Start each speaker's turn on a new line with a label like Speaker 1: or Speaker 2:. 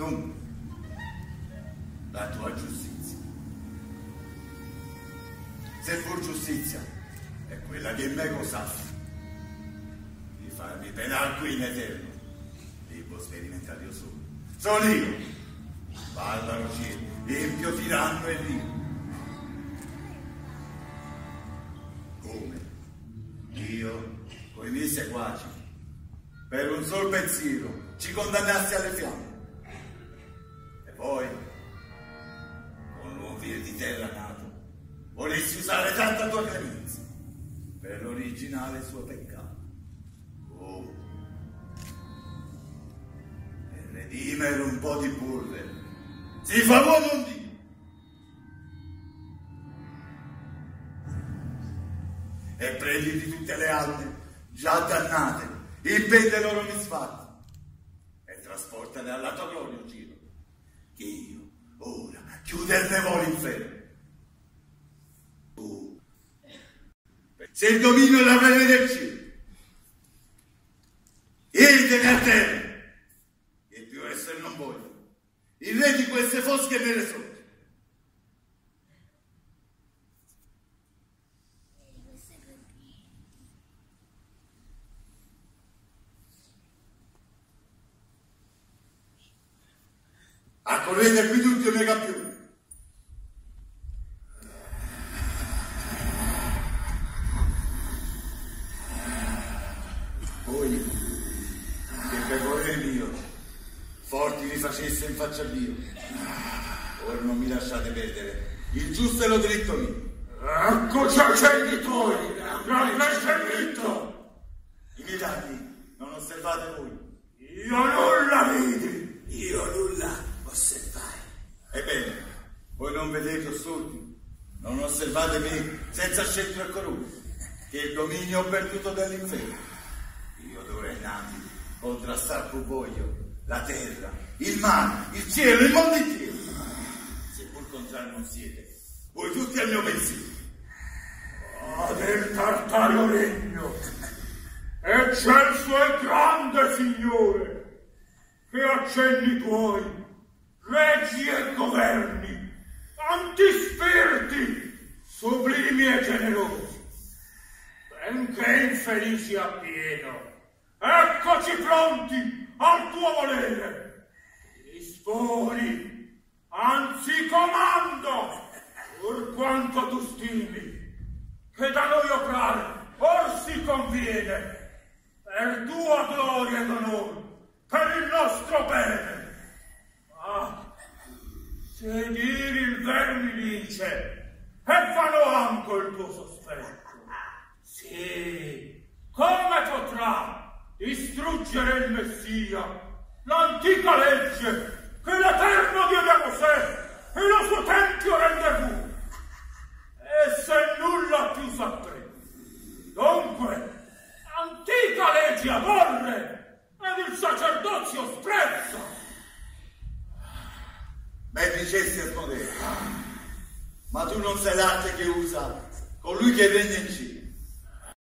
Speaker 1: Dunque, la tua giustizia. Se pur giustizia è quella che me cosassi, di farmi penare qui in eterno, devo sperimentare io solo. Sono io, barbaro cielo, empio tiranno e lì. Come? Io, con i miei seguaci, per un sol pensiero, ci condannassi alle fiamme. Poi, con l'uomo di terra nato, volessi usare tanta tua clemenza per l'originale suo peccato. Oh, per redimere un po' di burle, si fa buono un Dio. E prendi di tutte le altre, già dannate, impende loro misfatti e trasportale alla tua gloria, Giro, io ora chiuderne vuole l'inferno. Tu, se il dominio e la regna del cielo, Idene a terra, e più essere non voglio, il re di queste fosche nere Accogliete qui tutti i miei campioni. Voi, che per volere mio, forti vi facesse in faccia a Dio, ora non mi lasciate perdere il giusto e lo dritto mio.
Speaker 2: Ecco giacendi tuoi, grande dritto.
Speaker 1: I miei danni non osservate voi.
Speaker 2: Io nulla vidi.
Speaker 3: Io nulla osservai.
Speaker 1: Ebbene, voi non vedete o sordi, non osservate me senza scelto e corone, che il dominio ho perduto dell'inferno. Io dovrei innanzi contrastar con voglio la terra, il mare, il cielo, il mondo intero. Se pur contrari non siete, voi tutti al mio pensiero.
Speaker 2: Ah, del tartario regno. Eccelso e grande signore, che accenni tuoi, reggi e governi, tanti spiriti, sublimi e generosi, benché infelici appieno, eccoci pronti al tuo volere. Disponi, anzi comando, pur quanto tu stimi, che da noi operare or si conviene, per tua gloria ed onore, per il nostro bene. Ma se dir il vermi dice, e fanno anco il tuo sospetto, sì, come potrà distruggere il Messia, l'antica legge che l'Eterno diede a Mosè e lo suo tempio rende vu? E se nulla più saprete, Dunque, antica legge aborre
Speaker 1: Ben dicesti Asmodeo, ma tu non sei l'arte che usa colui che regna in cielo.